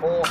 more